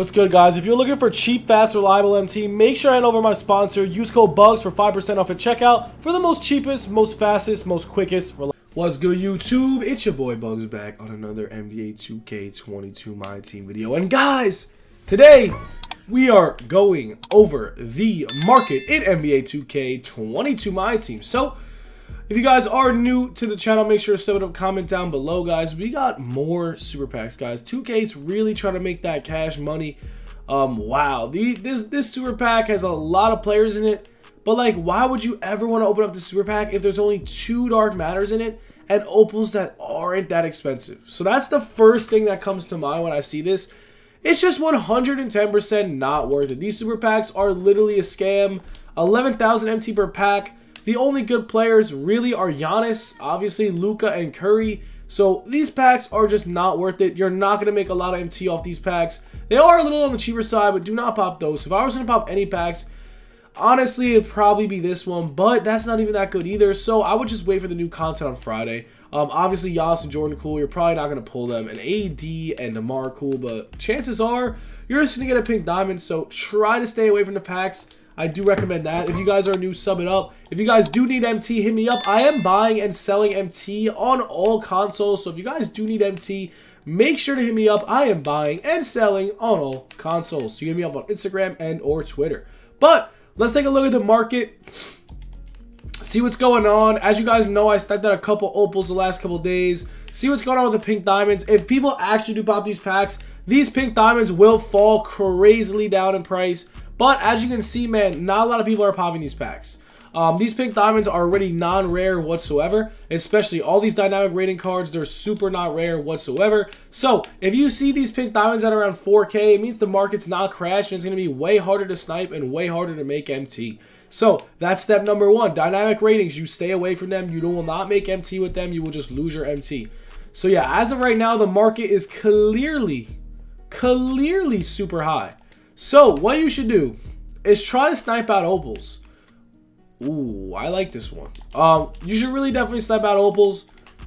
What's good, guys? If you're looking for cheap, fast, reliable MT, make sure I hand over my sponsor. Use code BUGZ for 5% off at checkout for the most cheapest, most fastest, most quickest. What's good, YouTube? It's your boy Bugz back on another NBA 2K22 My Team video. And guys, today we are going over the market in NBA 2K22 My Team. So, if you guys are new to the channel, make sure to sub it up, comment down below, guys. We got more super packs, guys. 2K's really trying to make that cash money. Um, wow, the, this this super pack has a lot of players in it, but like, why would you ever want to open up the super pack if there's only two dark matters in it and opals that aren't that expensive? So that's the first thing that comes to mind when I see this. It's just 110% not worth it. These super packs are literally a scam. 11,000 MT per pack. The only good players really are Giannis, obviously Luka and Curry. So these packs are just not worth it. You're not going to make a lot of MT off these packs. They are a little on the cheaper side, but do not pop those. If I was going to pop any packs, honestly, it'd probably be this one, but that's not even that good either. So I would just wait for the new content on Friday. Um, obviously, Giannis and Jordan cool. You're probably not going to pull them. And AD and DeMar cool, but chances are you're just going to get a pink diamond. So try to stay away from the packs. I do recommend that. If you guys are new, sub it up. If you guys do need MT, hit me up. I am buying and selling MT on all consoles. So if you guys do need MT, make sure to hit me up. I am buying and selling on all consoles. So you hit me up on Instagram and or Twitter. But let's take a look at the market. See what's going on. As you guys know, I stepped out a couple opals the last couple days. See what's going on with the pink diamonds. If people actually do pop these packs, these pink diamonds will fall crazily down in price. But as you can see, man, not a lot of people are popping these packs. Um, these pink diamonds are already non-rare whatsoever, especially all these dynamic rating cards, they're super not rare whatsoever. So, if you see these pink diamonds at around 4k, it means the market's not crashed and it's going to be way harder to snipe and way harder to make MT. So, that's step number one. Dynamic ratings, you stay away from them. You will not make MT with them. You will just lose your MT. So, yeah, as of right now, the market is clearly, clearly super high. So, what you should do is try to snipe out opals. Ooh, I like this one. Um, you should really definitely snipe out opals.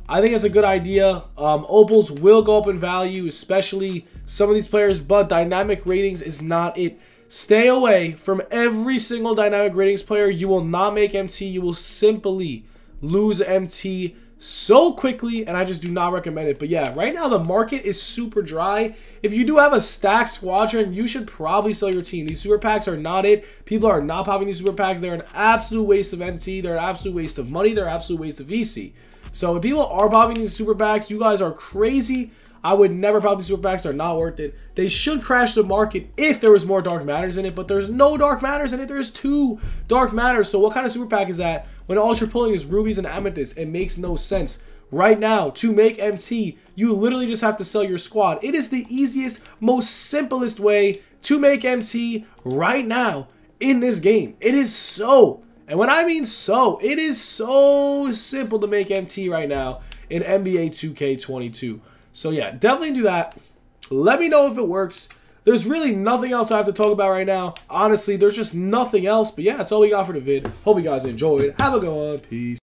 I think it's a good idea. Um, opals will go up in value, especially some of these players, but dynamic ratings is not it. Stay away from every single dynamic ratings player. You will not make MT. You will simply lose MT so quickly, and I just do not recommend it. But yeah, right now the market is super dry. If you do have a stack squadron, you should probably sell your team. These super packs are not it. People are not popping these super packs. They're an absolute waste of MT. They're an absolute waste of money. They're an absolute waste of VC. So if people are popping these super packs, you guys are crazy. I would never pop these super packs. They're not worth it. They should crash the market if there was more dark matters in it, but there's no dark matters in it. There's two dark matters. So what kind of super pack is that? when all you're pulling is rubies and amethysts. It makes no sense. Right now, to make MT, you literally just have to sell your squad. It is the easiest, most simplest way to make MT right now in this game. It is so, and when I mean so, it is so simple to make MT right now in NBA 2K22. So yeah, definitely do that. Let me know if it works. There's really nothing else I have to talk about right now. Honestly, there's just nothing else. But yeah, that's all we got for the vid. Hope you guys enjoyed. Have a good one. Peace.